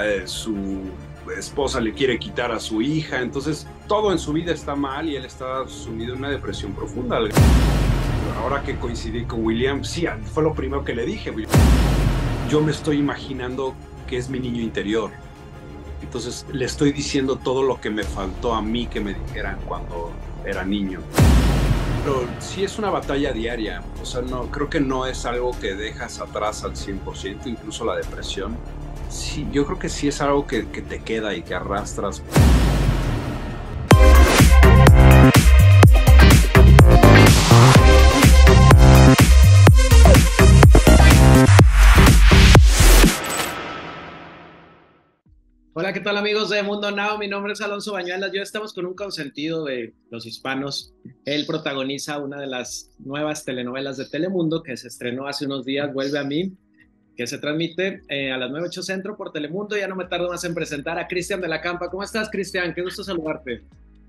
Eh, su esposa le quiere quitar a su hija, entonces todo en su vida está mal y él está sumido en una depresión profunda. Ahora que coincidí con William, sí, fue lo primero que le dije. Yo me estoy imaginando que es mi niño interior. Entonces le estoy diciendo todo lo que me faltó a mí que me dijeran cuando era niño. Pero sí es una batalla diaria, o sea, no, creo que no es algo que dejas atrás al 100%, incluso la depresión sí, yo creo que sí es algo que, te queda y que arrastras. Hola, ¿qué tal amigos de Mundo Now? Mi nombre es Alonso Bañuelas. Yo estamos con un consentido de los hispanos. Él protagoniza una de las nuevas telenovelas de Telemundo que se estrenó hace unos días, Vuelve a mí que se transmite eh, a las 9.8 Centro por Telemundo. Ya no me tardo más en presentar a Cristian de la Campa. ¿Cómo estás, Cristian? Qué gusto saludarte.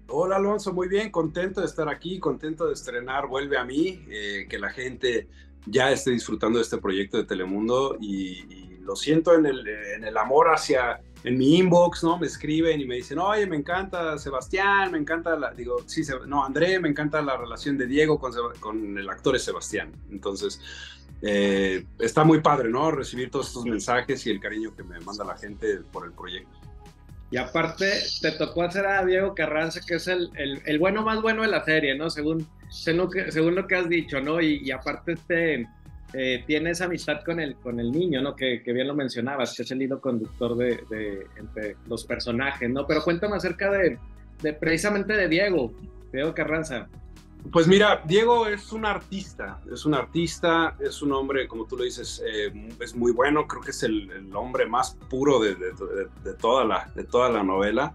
Hola, Alonso. Muy bien, contento de estar aquí, contento de estrenar Vuelve a mí, eh, que la gente ya esté disfrutando de este proyecto de Telemundo y, lo siento en el, amor hacia, en mi inbox, ¿no? Me escriben y me dicen, oye, me encanta Sebastián, me encanta digo, sí, no, André, me encanta la relación de Diego con, con el actor Sebastián. Entonces, eh, está muy padre, ¿no? Recibir todos estos mensajes y el cariño que me manda la gente por el proyecto. Y aparte, te tocó hacer a Diego Carranza, que es el, el, bueno más bueno de la serie, ¿no? Según, según, lo, que, según lo que has dicho, ¿no? Y, aparte, este, eh, tienes amistad con el, con el niño, ¿no? Que, que, bien lo mencionabas, que es el hilo conductor de, de, entre los personajes, ¿no? Pero cuéntame acerca de, de precisamente de Diego, Diego Carranza. Pues mira, Diego es un artista, es un artista, es un hombre, como tú lo dices, eh, es muy bueno, creo que es el, hombre más puro de, toda la, de toda la novela.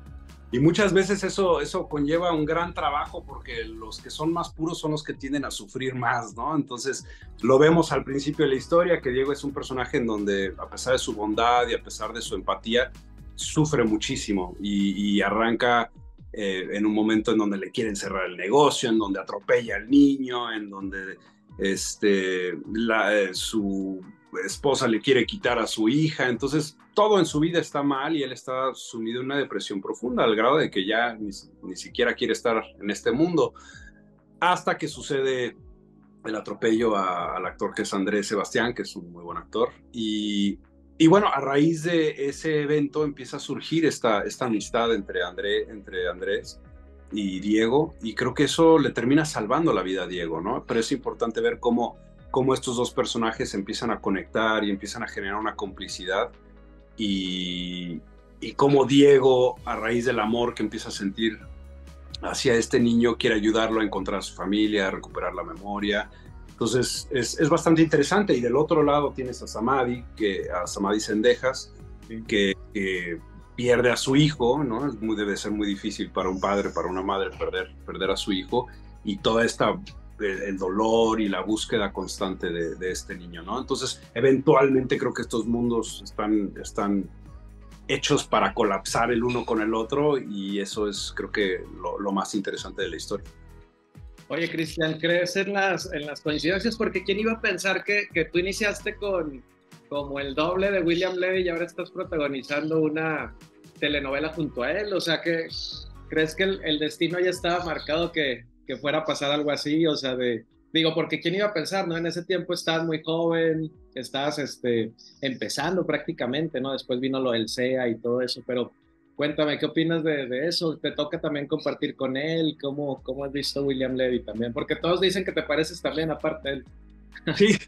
Y muchas veces eso, eso conlleva un gran trabajo porque los que son más puros son los que tienden a sufrir más, ¿no? Entonces lo vemos al principio de la historia, que Diego es un personaje en donde a pesar de su bondad y a pesar de su empatía, sufre muchísimo y arranca eh, en un momento en donde le quieren cerrar el negocio, en donde atropella al niño, en donde este, eh, su esposa le quiere quitar a su hija, entonces todo en su vida está mal y él está sumido en una depresión profunda al grado de que ya ni, siquiera quiere estar en este mundo, hasta que sucede el atropello al actor que es Andrés Sebastián, que es un muy buen actor, y y bueno, a raíz de ese evento empieza a surgir esta, amistad entre, André, entre Andrés y Diego, y creo que eso le termina salvando la vida a Diego, ¿no? Pero es importante ver cómo, cómo estos dos personajes empiezan a conectar y empiezan a generar una complicidad, y, y cómo Diego, a raíz del amor que empieza a sentir hacia este niño, quiere ayudarlo a encontrar a su familia, a recuperar la memoria, entonces es, bastante interesante. Y del otro lado tienes a Samadhi, que, a Samadhi Sendejas, que, pierde a su hijo, ¿no? Es muy, debe ser muy difícil para un padre, para una madre perder, perder a su hijo. Y toda esta el dolor y la búsqueda constante de, este niño, ¿no? Entonces, eventualmente creo que estos mundos están, están hechos para colapsar el uno con el otro y eso es, creo que, lo más interesante de la historia. Oye, Cristian, ¿crees en las, en las coincidencias? Porque ¿quién iba a pensar que, que tú iniciaste con como el doble de William Levy y ahora estás protagonizando una telenovela junto a él? O sea, que ¿crees que el, destino ya estaba marcado que, que, fuera a pasar algo así? O sea, de, digo, porque ¿quién iba a pensar, no? En ese tiempo estabas muy joven, estabas este, empezando prácticamente, ¿no? Después vino lo del SEA y todo eso, pero Cuéntame, ¿qué opinas de, eso? ¿Te toca también compartir con él? ¿Cómo, ¿Cómo has visto William Levy también? Porque todos dicen que te pareces también, aparte de él. Sí,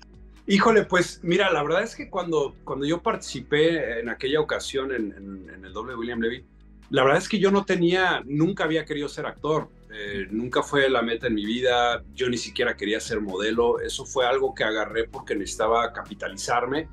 híjole, pues mira, la verdad es que cuando, cuando yo participé en aquella ocasión en, el doble William Levy, la verdad es que yo no tenía, nunca había querido ser actor, eh, nunca fue la meta en mi vida, yo ni siquiera quería ser modelo, eso fue algo que agarré porque necesitaba capitalizarme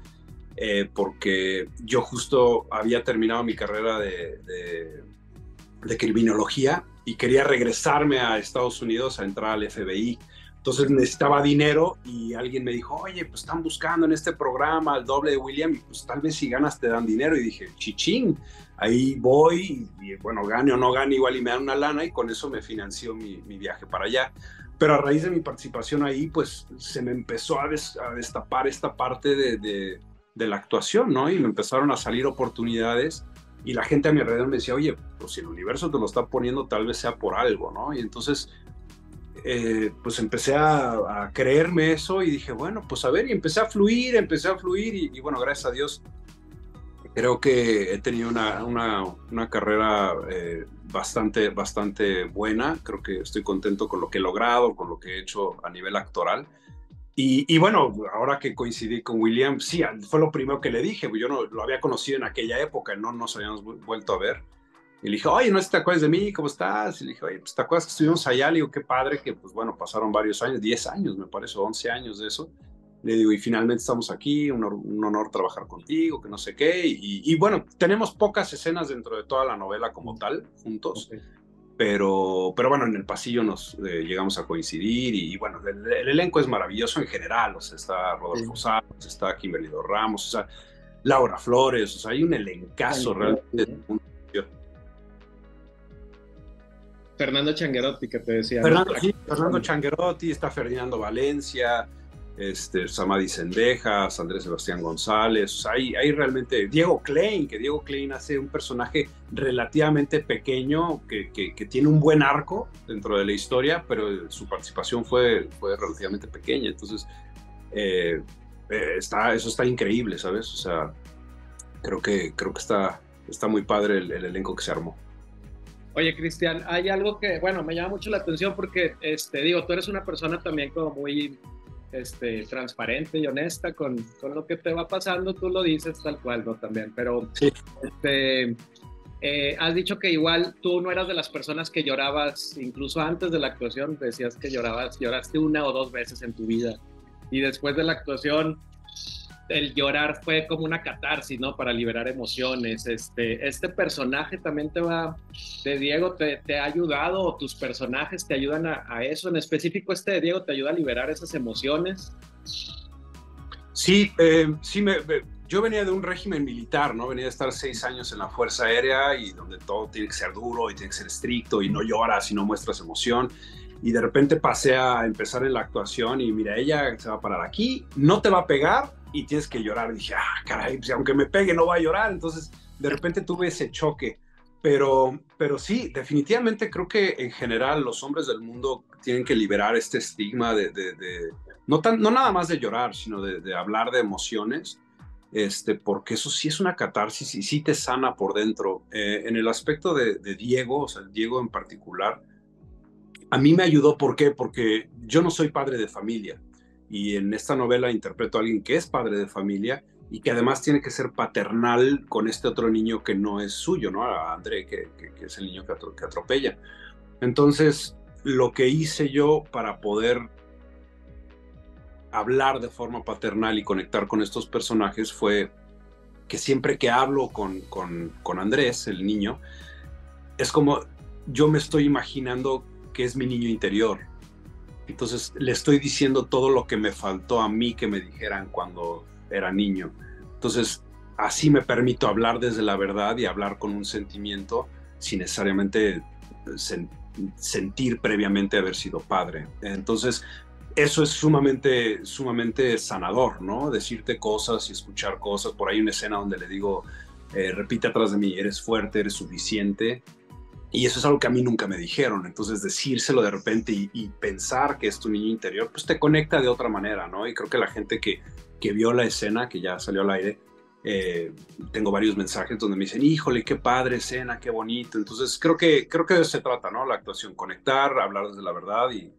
eh, porque yo justo había terminado mi carrera de, de, criminología y quería regresarme a Estados Unidos a entrar al FBI. Entonces necesitaba dinero y alguien me dijo, oye, pues están buscando en este programa el doble de William y pues tal vez si ganas te dan dinero. Y dije, chichín, ahí voy y, bueno, gane o no gane, igual y me dan una lana y con eso me financió mi, mi viaje para allá. Pero a raíz de mi participación ahí, pues se me empezó a, a destapar esta parte de, de la actuación, ¿no? Y me empezaron a salir oportunidades y la gente a mi alrededor me decía, oye, pues si el universo te lo está poniendo, tal vez sea por algo, ¿no? Y entonces, eh, pues empecé a, creerme eso y dije, bueno, pues a ver, y empecé a fluir, empecé a fluir y, bueno, gracias a Dios, creo que he tenido una, una, una carrera eh, bastante, bastante buena, creo que estoy contento con lo que he logrado, con lo que he hecho a nivel actoral. Y, bueno, ahora que coincidí con William, sí, fue lo primero que le dije, yo no lo había conocido en aquella época, no nos habíamos vuelto a ver. Y le dije, oye, ¿no te acuerdas de mí? ¿Cómo estás? Y le dije, oye, pues te acuerdas que estuvimos allá, le digo, qué padre, que pues bueno, pasaron varios años, 10 años me parece, 11 años de eso. Le digo, y finalmente estamos aquí, un, honor trabajar contigo, que no sé qué. Y, bueno, tenemos pocas escenas dentro de toda la novela como tal, juntos. Pero, pero bueno, en el pasillo nos eh, llegamos a coincidir y, bueno, el, elenco es maravilloso en general, o sea, está Rodolfo sí. está Kimberly Ramos, o sea, Laura Flores, o sea, hay un elencazo realmente. Fernando Changuerotti, que te decía. Fernando, sí, Fernando Changuerotti, está Ferdinando Valencia, este, Samadi Sendejas, Andrés Sebastián González, hay, hay realmente Diego Klein, que Diego Klein hace un personaje relativamente pequeño que, que, tiene un buen arco dentro de la historia, pero su participación fue, fue relativamente pequeña, entonces eh, eh, está, eso está increíble, ¿sabes? O sea, creo que, creo que está, está muy padre el, el elenco que se armó. Oye, Cristian, hay algo que, bueno, me llama mucho la atención porque, este, digo, tú eres una persona también como muy este, transparente y honesta con, con, lo que te va pasando, tú lo dices tal cual, ¿no? También, pero este, eh, has dicho que igual tú no eras de las personas que llorabas, incluso antes de la actuación, decías que llorabas, lloraste una o dos veces en tu vida y después de la actuación el llorar fue como una catarsis, ¿no? Para liberar emociones. Este, este personaje también te va, de Diego, te, ha ayudado, o tus personajes te ayudan a, eso. En específico, este de Diego te ayuda a liberar esas emociones. Sí, eh, sí, me, yo venía de un régimen militar, ¿no? Venía de estar seis años en la Fuerza Aérea y donde todo tiene que ser duro y tiene que ser estricto y no lloras y no muestras emoción y de repente pasé a empezar en la actuación y mira, ella se va a parar aquí, no te va a pegar y tienes que llorar. dije, ah, caray, pues aunque me pegue no va a llorar. Entonces, de repente tuve ese choque. Pero, pero sí, definitivamente creo que en general los hombres del mundo tienen que liberar este estigma de, no, tan, no nada más de llorar, sino de, hablar de emociones, este, porque eso sí es una catarsis y sí te sana por dentro. Eh, en el aspecto de, Diego, o sea, Diego en particular, a mí me ayudó, ¿por qué? Porque yo no soy padre de familia y en esta novela interpreto a alguien que es padre de familia y que además tiene que ser paternal con este otro niño que no es suyo, ¿no? A André, que, es el niño que, que atropella. Entonces, lo que hice yo para poder hablar de forma paternal y conectar con estos personajes fue que siempre que hablo con, con Andrés, el niño, es como yo me estoy imaginando que es mi niño interior. Entonces le estoy diciendo todo lo que me faltó a mí que me dijeran cuando era niño. Entonces así me permito hablar desde la verdad y hablar con un sentimiento sin necesariamente sentir previamente haber sido padre. Entonces eso es sumamente, sumamente sanador, ¿no? Decirte cosas y escuchar cosas. Por ahí una escena donde le digo, eh, repite atrás de mí, eres fuerte, eres suficiente. Y eso es algo que a mí nunca me dijeron. Entonces, decírselo de repente y, pensar que es tu niño interior, pues te conecta de otra manera, ¿no? Y creo que la gente que, que vio la escena, que ya salió al aire, eh, tengo varios mensajes donde me dicen, híjole, qué padre escena, qué bonito. Entonces, creo que, creo que de eso se trata, ¿no? La actuación, conectar, hablar desde la verdad y,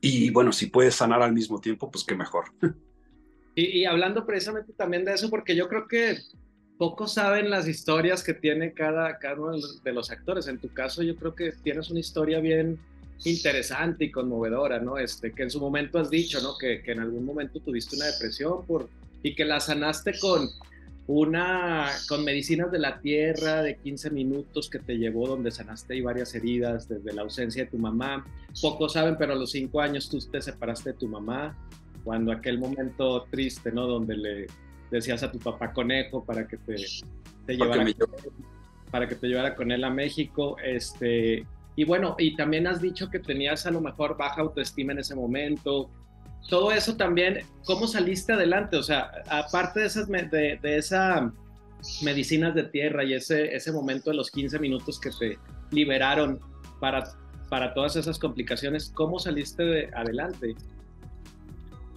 y bueno, si puedes sanar al mismo tiempo, pues qué mejor. Y, y hablando precisamente también de eso, porque yo creo que pocos saben las historias que tiene cada, uno de los actores. En tu caso, yo creo que tienes una historia bien interesante y conmovedora, ¿no? Este, que en su momento has dicho, ¿no? Que, en algún momento tuviste una depresión por, y que la sanaste con una, con medicinas de la tierra de 15 minutos que te llevó donde sanaste ahí varias heridas desde la ausencia de tu mamá. Pocos saben, pero a los cinco años tú te separaste de tu mamá, cuando aquel momento triste, ¿no? Donde le decías a tu papá conejo para que te, llevara, para que te llevara con él a México. Este, y bueno, y también has dicho que tenías a lo mejor baja autoestima en ese momento, todo eso también, ¿cómo saliste adelante? O sea, aparte de esas, de, de esa medicinas de tierra y ese, ese momento de los 15 minutos que te liberaron para, para todas esas complicaciones, ¿cómo saliste de adelante?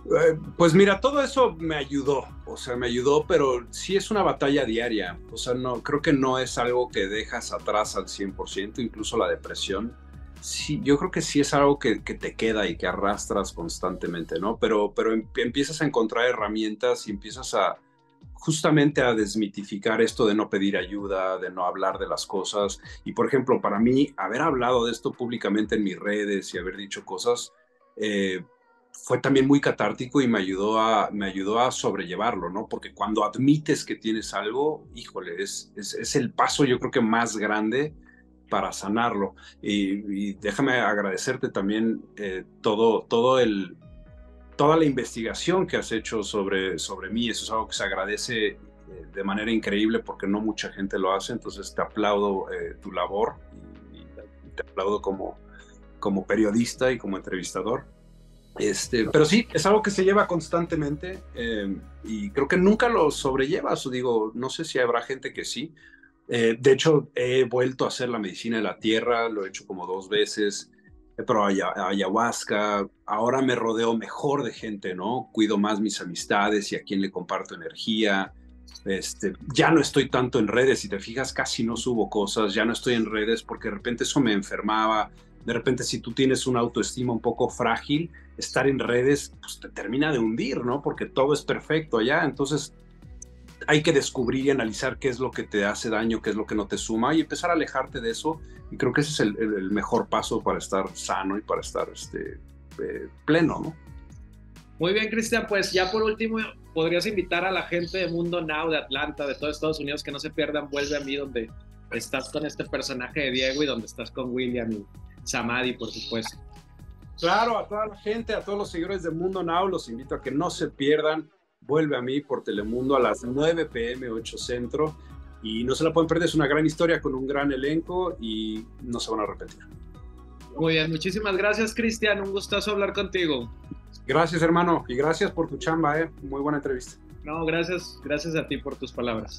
Eh, pues mira, todo eso me ayudó, o sea, me ayudó, pero sí es una batalla diaria, o sea, no, creo que no es algo que dejas atrás al 100%, incluso la depresión, sí, yo creo que sí es algo que, te queda y que arrastras constantemente, ¿no? Pero, pero em, empiezas a encontrar herramientas y empiezas a justamente a desmitificar esto de no pedir ayuda, de no hablar de las cosas. Y por ejemplo, para mí, haber hablado de esto públicamente en mis redes y haber dicho cosas, eh, fue también muy catártico y me ayudó a, me ayudó a sobrellevarlo, ¿no? Porque cuando admites que tienes algo, híjole, es, es, el paso yo creo que más grande para sanarlo. Y, déjame agradecerte también eh, todo, todo el, toda la investigación que has hecho sobre, sobre mí. Eso es algo que se agradece eh, de manera increíble porque no mucha gente lo hace. Entonces te aplaudo eh, tu labor y, te aplaudo como, como periodista y como entrevistador. Este, pero sí, es algo que se lleva constantemente eh, y creo que nunca lo sobrellevas. O digo, no sé si habrá gente que sí. Eh, de hecho, he vuelto a hacer la medicina de la tierra, lo he hecho como dos veces, he probado ayahuasca, ahora me rodeo mejor de gente, ¿no? Cuido más mis amistades y a quién le comparto energía. Este, ya no estoy tanto en redes, si te fijas, casi no subo cosas, ya no estoy en redes porque de repente eso me enfermaba, de repente si tú tienes una autoestima un poco frágil, estar en redes pues, te termina de hundir, ¿no? Porque todo es perfecto allá, entonces hay que descubrir y analizar qué es lo que te hace daño, qué es lo que no te suma y empezar a alejarte de eso. Y creo que ese es el, mejor paso para estar sano y para estar este, eh, pleno, ¿no? Muy bien, Cristian, pues ya por último, podrías invitar a la gente de Mundo Now, de Atlanta, de todos Estados Unidos, que no se pierdan Vuelve a mí, donde estás con este personaje de Diego y donde estás con William y Samadhi, por supuesto. Claro, a toda la gente, a todos los seguidores de Mundo Now, los invito a que no se pierdan. Vuelve a mí por Telemundo a las 9 pm, 8 centro. Y no se la pueden perder, es una gran historia con un gran elenco y no se van a repetir. Muy bien, muchísimas gracias, Cristian. Un gustazo hablar contigo. Gracias, hermano, y gracias por tu chamba, ¿eh? Muy buena entrevista. No, gracias, gracias a ti por tus palabras.